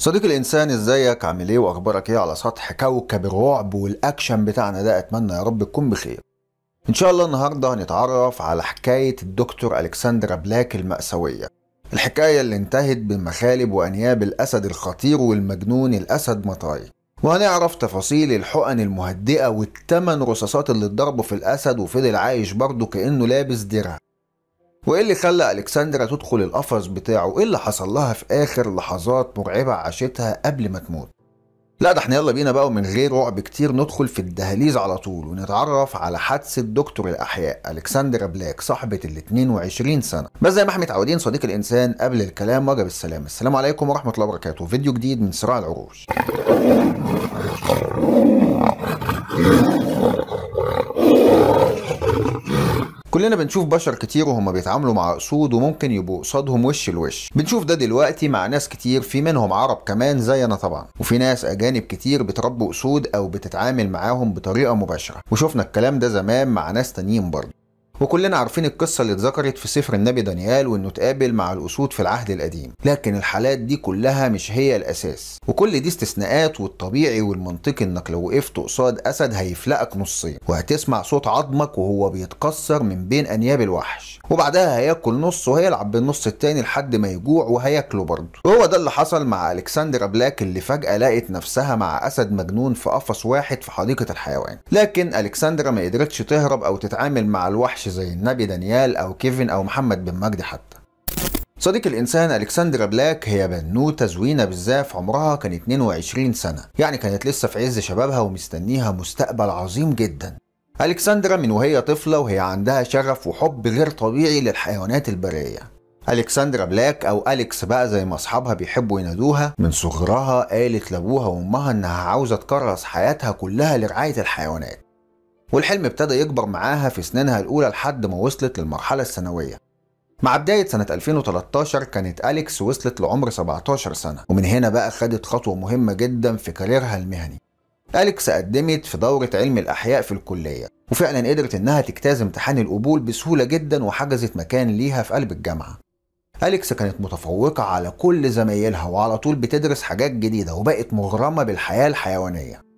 صديق الإنسان إزيك؟ عامل إيه؟ وأخبارك إيه على سطح كوكب الرعب والأكشن بتاعنا ده؟ أتمنى يا رب تكون بخير. إن شاء الله النهارده هنتعرف على حكاية الدكتورة الكسندرا بلاك المأساوية. الحكاية اللي انتهت بمخالب وأنياب الأسد الخطير والمجنون الأسد مطاي. وهنعرف تفاصيل الحقن المهدئة والثمان رصاصات اللي اتضربوا في الأسد وفضل عايش برضه كأنه لابس درع. وايه اللي خلى ألكسندرا تدخل القفص بتاعه؟ إيه اللي حصل لها في آخر لحظات مرعبة عاشتها قبل ما تموت؟ لا ده إحنا يلا بينا بقى ومن غير رعب كتير ندخل في الدهاليز على طول ونتعرف على حادثة دكتور الأحياء ألكسندرا بلاك صاحبة ال 22 سنة. بس زي ما إحنا متعودين صديق الإنسان قبل الكلام وجب السلام السلام عليكم ورحمة الله وبركاته. فيديو جديد من صراع العروش. كلنا بنشوف بشر كتير وهم بيتعاملوا مع اسود وممكن يبقوا قصادهم وش لوش بنشوف ده دلوقتي مع ناس كتير في منهم عرب كمان زينا طبعا. وفي ناس أجانب كتير بتربوا اسود أو بتتعامل معاهم بطريقة مباشرة. وشفنا الكلام ده زمان مع ناس تانيين برضه. وكلنا عارفين القصة اللي اتذكرت في سفر النبي دانيال وإنه اتقابل مع الأسود في العهد القديم. لكن الحالات دي كلها مش هي الأساس. وكل دي استثناءات والطبيعي والمنطقي إنك لو وقفت قصاد أسد هيفلقك نصين. وهتسمع صوت عظمك وهو بيتكسر من بين أنياب الوحش. وبعدها هياكل نص وهيلعب بالنص التاني لحد ما يجوع وهياكله برضه. وهو ده اللي حصل مع الكسندرا بلاك اللي فجأة لقت نفسها مع أسد مجنون في قفص واحد في حديقة الحيوان. لكن الكسندرا ما قدرتش تهرب أو تتعامل مع الوحش زي النبي دانيال أو كيفن أو محمد بن مجدي حتى. صديق الإنسان ألكسندرا بلاك هي بنوته زوينه بالزاف عمرها كان 22 سنة. يعني كانت لسه في عز شبابها ومستنيها مستقبل عظيم جدا. ألكسندرا من وهي طفلة وهي عندها شغف وحب غير طبيعي للحيوانات البرية. ألكسندرا بلاك أو أليكس بقى زي ما أصحابها بيحبوا ينادوها من صغرها قالت لأبوها وأمها إنها عاوزة تكرس حياتها كلها لرعاية الحيوانات. والحلم ابتدى يكبر معاها في سنينها الأولى لحد ما وصلت للمرحلة الثانوية. مع بداية سنة 2013 كانت أليكس وصلت لعمر 17 سنة ومن هنا بقى خدت خطوة مهمة جدا في كاريرها المهني. أليكس قدمت في دورة علم الأحياء في الكلية وفعلا قدرت إنها تجتاز امتحان القبول بسهولة جدا وحجزت مكان ليها في قلب الجامعة. أليكس كانت متفوقة على كل زمايلها وعلى طول بتدرس حاجات جديدة وبقت مغرمة بالحياة الحيوانية.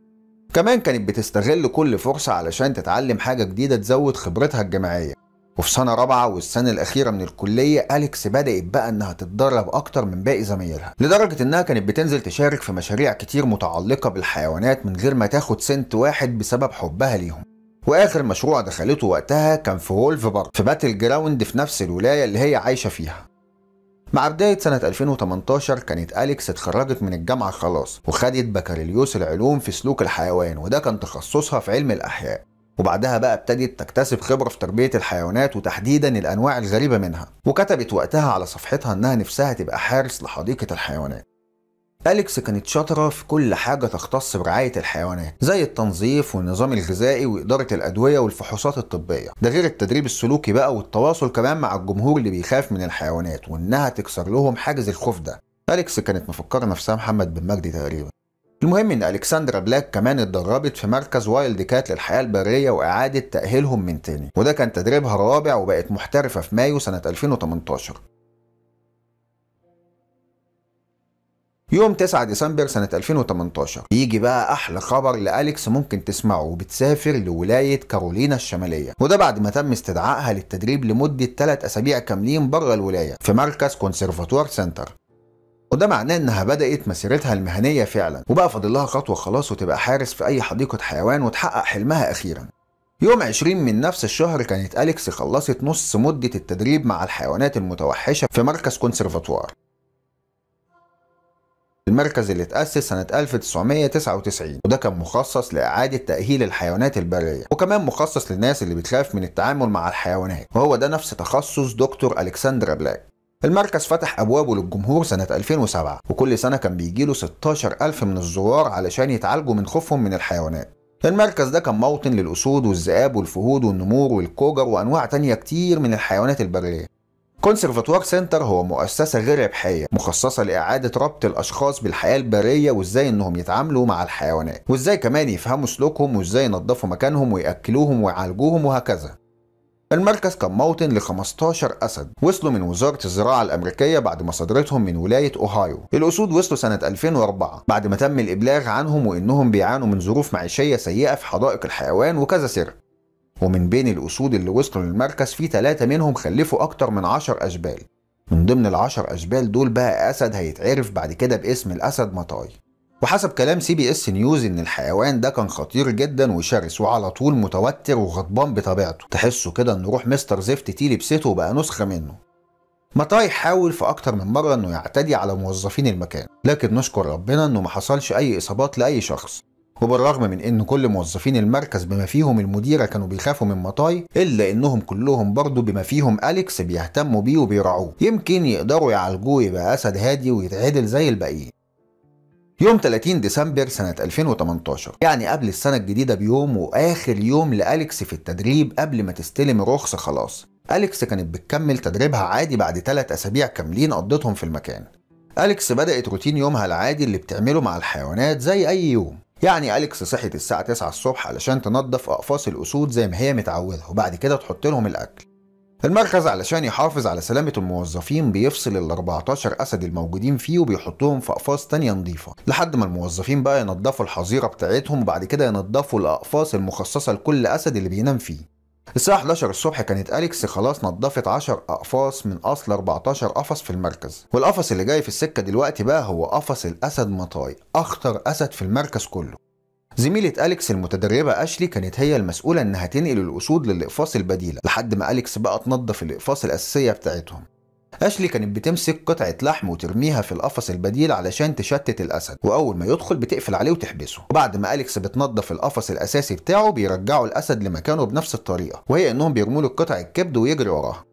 كمان كانت بتستغل كل فرصة علشان تتعلم حاجة جديدة تزود خبرتها الجامعية. وفي سنة رابعة والسنة الأخيرة من الكلية أليكس بدأت بقى إنها تتدرب أكتر من باقي زمايلها. لدرجة إنها كانت بتنزل تشارك في مشاريع كتير متعلقة بالحيوانات من غير ما تاخد سنت واحد بسبب حبها ليهم. وآخر مشروع دخلته وقتها كان في Wolf Park في Battle Ground في نفس الولاية اللي هي عايشة فيها. مع بداية سنة 2018 كانت أليكس اتخرجت من الجامعة خلاص وخدت بكالوريوس العلوم في سلوك الحيوان وده كان تخصصها في علم الأحياء. وبعدها بقى ابتدت تكتسب خبرة في تربية الحيوانات وتحديدا الأنواع الغريبة منها وكتبت وقتها على صفحتها إنها نفسها تبقى حارس لحديقة الحيوانات. أليكس كانت شاطرة في كل حاجة تختص برعاية الحيوانات زي التنظيف والنظام الغذائي وإدارة الأدوية والفحوصات الطبية. ده غير التدريب السلوكي بقى والتواصل كمان مع الجمهور اللي بيخاف من الحيوانات وإنها تكسر لهم حاجز الخوف ده. أليكس كانت مفكرة نفسها محمد بن مجدي تقريبا. المهم إن الكسندرا بلاك كمان اتدربت في مركز Wildcat للحياة البرية وإعادة تأهيلهم من تاني. وده كان تدريبها الرابع وبقت محترفة في مايو سنة 2018 يوم 9 ديسمبر سنة 2018 يجي بقى أحلى خبر لأليكس ممكن تسمعه وبتسافر لولاية كارولينا الشمالية وده بعد ما تم استدعائها للتدريب لمدة 3 أسابيع كاملين بره الولاية في مركز Conservators Center. وده معناه إنها بدأت مسيرتها المهنية فعلا وبقى فاضل لها خطوة خلاص وتبقى حارس في أي حديقة حيوان وتحقق حلمها أخيرا. يوم 20 من نفس الشهر كانت أليكس خلصت نص مدة التدريب مع الحيوانات المتوحشة في مركز كونسرفاتوار المركز اللي اتأسس سنة 1999 وده كان مخصص لإعادة تأهيل الحيوانات البرية وكمان مخصص للناس اللي بتخاف من التعامل مع الحيوانات وهو ده نفس تخصص دكتور ألكسندرا بلاك. المركز فتح أبوابه للجمهور سنة 2007 وكل سنة كان بيجيله 16 ألف من الزوار علشان يتعالجوا من خوفهم من الحيوانات. المركز ده كان موطن للأسود والذئاب والفهود والنمور وال cougar وأنواع تانية كتير من الحيوانات البرية. Conservators Center هو مؤسسة غير ربحية مخصصة لإعادة ربط الأشخاص بالحياة البرية وإزاي إنهم يتعاملوا مع الحيوانات وإزاي كمان يفهموا سلوكهم وإزاي ينظفوا مكانهم ويأكلوهم ويعالجوهم وهكذا. المركز كان موطن ل 15 أسد وصلوا من وزارة الزراعة الأمريكية بعد ما صدرتهم من ولاية أوهايو. الأسود وصلوا سنة 2004 بعد ما تم الإبلاغ عنهم وإنهم بيعانوا من ظروف معيشية سيئة في حدائق الحيوان وكذا سيرك. ومن بين الأسود اللي وصلوا للمركز في ثلاثة منهم خلفوا أكتر من 10 أشبال. من ضمن العشر أشبال دول بقى أسد هيتعرف بعد كده باسم الأسد مطاي. وحسب كلام CBS News إن الحيوان ده كان خطير جدا وشرس وعلى طول متوتر وغضبان بطبيعته. تحسه كده إن روح مستر زفت تي لبسته وبقى نسخة منه. مطاي حاول في أكتر من مرة إنه يعتدي على موظفين المكان لكن نشكر ربنا إنه ما حصلش أي إصابات لأي شخص. وبالرغم من إن كل موظفين المركز بما فيهم المديرة كانوا بيخافوا من مطاي إلا إنهم كلهم برضه بما فيهم أليكس بيهتموا بيه وبيراعوه. يمكن يقدروا يعالجوه يبقى أسد هادي ويتعدل زي الباقيين. يوم 30 ديسمبر سنة 2018 يعني قبل السنة الجديدة بيوم وآخر يوم لأليكس في التدريب قبل ما تستلم الرخصة خلاص. أليكس كانت بتكمل تدريبها عادي بعد ثلاث أسابيع كاملين قضتهم في المكان. أليكس بدأت روتين يومها العادي اللي بتعمله مع الحيوانات زي أي يوم. يعني أليكس صحت الساعة 9 الصبح علشان تنظف أقفاص الأسود زي ما هي متعودة وبعد كده تحط لهم الأكل. المركز علشان يحافظ على سلامة الموظفين بيفصل ال 14 أسد الموجودين فيه وبيحطهم في أقفاص تانية نظيفة. لحد ما الموظفين بقى ينضفوا الحظيرة بتاعتهم وبعد كده ينضفوا الأقفاص المخصصة لكل أسد اللي بينام فيه. الساعة 11 الصبح كانت أليكس خلاص نظفت 10 أقفاص من أصل 14 قفص في المركز. والقفص اللي جاي في السكة دلوقتي بقى هو قفص الأسد مطاي أخطر أسد في المركز كله. زميلة أليكس المتدربة أشلي كانت هي المسؤولة إنها تنقل الأسود للإقفاص البديلة لحد ما أليكس بقى تنظف الإقفاص الأساسية بتاعتهم. أشلي كانت بتمسك قطعة لحم وترميها في القفص البديل علشان تشتت الأسد وأول ما يدخل بتقفل عليه وتحبسه. وبعد ما أليكس بتنظف القفص الأساسي بتاعه بيرجعوا الأسد لمكانه بنفس الطريقة وهي إنهم بيرموا له قطع الكبد ويجري وراها.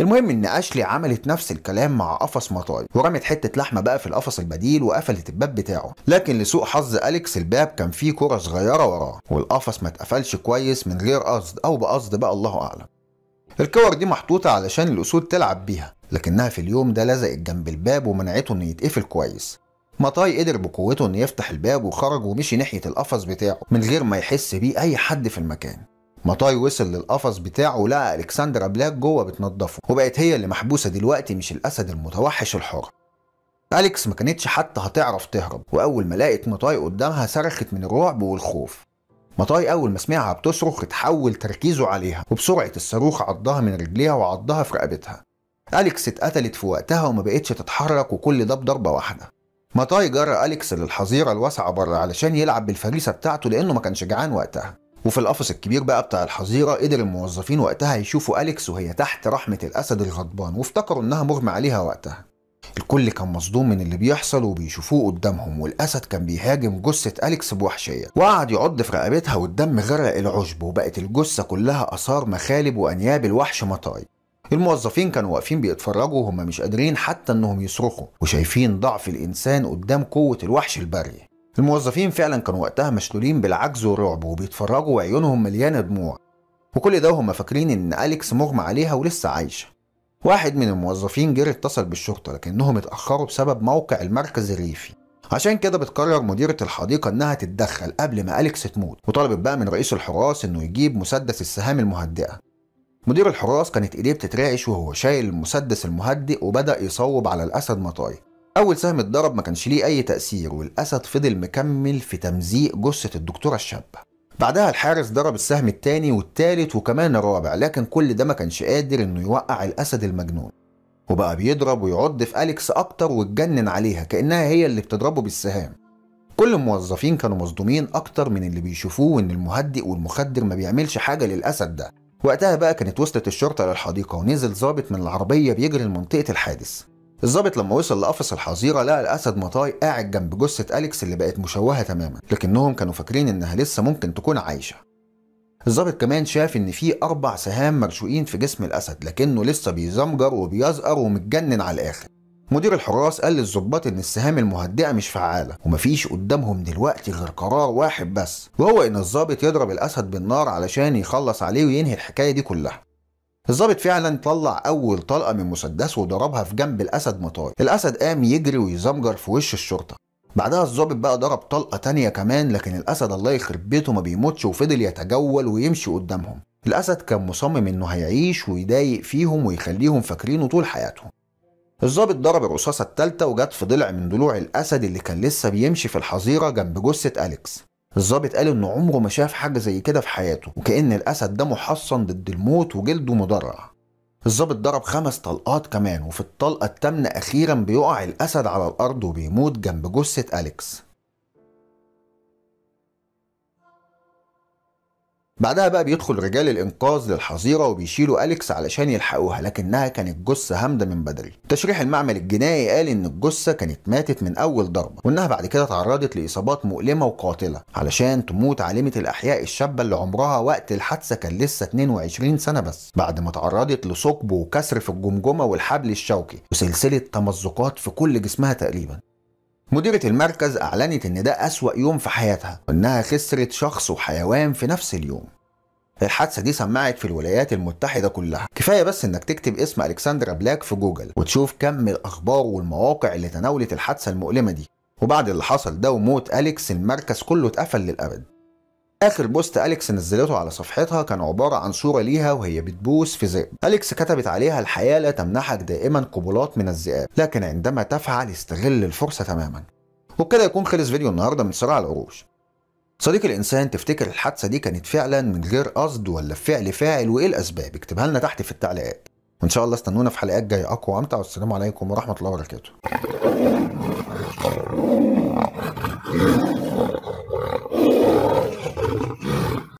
المهم إن أشلي عملت نفس الكلام مع قفص مطاي ورمت حتة لحمة بقى في القفص البديل وقفلت الباب بتاعه. لكن لسوء حظ أليكس الباب كان فيه كرة صغيرة وراه والقفص ما اتقفلش كويس من غير قصد أو بقصد بقى الله أعلم. الكور دي محطوطة علشان الأسود تلعب بيها. لكنها في اليوم ده لزقت جنب الباب ومنعته انه يتقفل كويس. مطاي قدر بقوته انه يفتح الباب وخرج ومشي ناحية القفص بتاعه من غير ما يحس بيه أي حد في المكان. مطاي وصل للقفص بتاعه ولقى ألكسندرا بلاك جوه بتنضفه وبقت هي اللي محبوسة دلوقتي مش الأسد المتوحش الحر. أليكس ما كانتش حتى هتعرف تهرب وأول ما لقت مطاي قدامها صرخت من الرعب والخوف. مطاي أول ما سمعها بتصرخ اتحول تركيزه عليها وبسرعة الصاروخ عضها من رجليها وعضها في رقبتها. أليكس اتقتلت في وقتها وما بقتش تتحرك وكل ده بضربة واحدة. مطاي جر أليكس للحظيرة الواسعة بره علشان يلعب بالفريسة بتاعته لأنه ما كانش جعان وقتها. وفي القفص الكبير بقى بتاع الحظيرة قدر الموظفين وقتها يشوفوا أليكس وهي تحت رحمة الأسد الغضبان وافتكروا إنها مغمى عليها وقتها. الكل كان مصدوم من اللي بيحصل وبيشوفوه قدامهم والأسد كان بيهاجم جثة أليكس بوحشية. وقعد يعض في رقبتها والدم غرق العشب وبقت الجثة كلها آثار مخالب وأنياب الوحش مطاي الموظفين كانوا واقفين بيتفرجوا وهم مش قادرين حتى إنهم يصرخوا وشايفين ضعف الإنسان قدام قوة الوحش البري. الموظفين فعلا كانوا وقتها مشلولين بالعجز والرعب وبيتفرجوا وعيونهم مليانة دموع. وكل ده وهم فاكرين إن أليكس مغمى عليها ولسه عايشه واحد من الموظفين جري اتصل بالشرطة لكنهم اتأخروا بسبب موقع المركز الريفي. عشان كده بتقرر مديرة الحديقة إنها تتدخل قبل ما أليكس تموت. وطلبت بقى من رئيس الحراس إنه يجيب مسدس السهام المهدئة. مدير الحراس كانت إيديه بتترعش وهو شايل المسدس المهدئ وبدأ يصوب على الأسد مطاي أول سهم اتضرب ما كانش ليه أي تأثير والأسد فضل مكمل في تمزيق جثة الدكتورة الشابة. بعدها الحارس ضرب السهم التاني والتالت وكمان الرابع لكن كل ده ما كانش قادر إنه يوقع الأسد المجنون. وبقى بيضرب ويعض في أليكس أكتر واتجنن عليها كأنها هي اللي بتضربه بالسهام. كل الموظفين كانوا مصدومين أكتر من اللي بيشوفوه إن المهدئ والمخدر ما بيعملش حاجة للأسد ده. وقتها بقى كانت وصلت الشرطة للحديقة ونزل ظابط من العربية بيجري لمنطقة الحادث. الظابط لما وصل لقفص الحظيرة لقى الأسد مطاي قاعد جنب جثة أليكس اللي بقت مشوهة تماما لكنهم كانوا فاكرين إنها لسه ممكن تكون عايشة. الظابط كمان شاف إن في أربع سهام مرشوقين في جسم الأسد لكنه لسه بيزمجر وبيزقر ومتجنن على الآخر. مدير الحراس قال للظباط إن السهام المهدئة مش فعالة ومفيش قدامهم دلوقتي غير قرار واحد بس وهو إن الظابط يضرب الأسد بالنار علشان يخلص عليه وينهي الحكاية دي كلها. الظابط فعلا طلع أول طلقة من مسدسه وضربها في جنب الأسد مطاي الأسد قام يجري ويزمجر في وش الشرطة. بعدها الظابط بقى ضرب طلقة تانية كمان لكن الأسد الله يخرب بيته ما بيموتش وفضل يتجول ويمشي قدامهم. الأسد كان مصمم إنه هيعيش ويضايق فيهم ويخليهم فاكرينه طول حياتهم. الضابط ضرب الرصاصة التالتة وجت في ضلع من ضلوع الأسد اللي كان لسه بيمشي في الحظيرة جنب جثة أليكس. الضابط قال إنه عمره ما شاف حاجة زي كده في حياته وكأن الأسد ده محصن ضد الموت وجلده مدرع الضابط ضرب خمس طلقات كمان وفي الطلقة التامنة أخيرا بيقع الأسد على الأرض وبيموت جنب جثة أليكس. بعدها بقى بيدخل رجال الإنقاذ للحظيرة وبيشيلوا أليكس علشان يلحقوها لكنها كانت جثة هامدة من بدري. تشريح المعمل الجنائي قال إن الجثة كانت ماتت من أول ضربة وإنها بعد كده تعرضت لإصابات مؤلمة وقاتلة علشان تموت عالمة الأحياء الشابة اللي عمرها وقت الحادثة كان لسه 22 سنة بس. بعد ما تعرضت لثقب وكسر في الجمجمة والحبل الشوكي وسلسلة تمزقات في كل جسمها تقريبا. مديرة المركز أعلنت إن ده أسوأ يوم في حياتها وإنها خسرت شخص وحيوان في نفس اليوم. الحادثة دي سمعت في الولايات المتحدة كلها. كفاية بس إنك تكتب اسم ألكسندرا بلاك في جوجل وتشوف كم الأخبار والمواقع اللي تناولت الحادثة المؤلمة دي. وبعد اللي حصل ده وموت أليكس المركز كله اتقفل للأبد. آخر post أليكس نزلته على صفحتها كان عبارة عن صورة ليها وهي بتبوس في ذئب. أليكس كتبت عليها الحياة لا تمنحك دائما قبلات من الذئاب لكن عندما تفعل استغل الفرصة تماما. وبكده يكون خلص فيديو النهارده من صراع العروش. صديق الإنسان تفتكر الحادثة دي كانت فعلا من غير قصد ولا فعل فاعل؟ وإيه الأسباب؟ اكتبها لنا تحت في التعليقات. وإن شاء الله استنونا في حلقات جاية أقوى وأمتع. والسلام عليكم ورحمة الله وبركاته.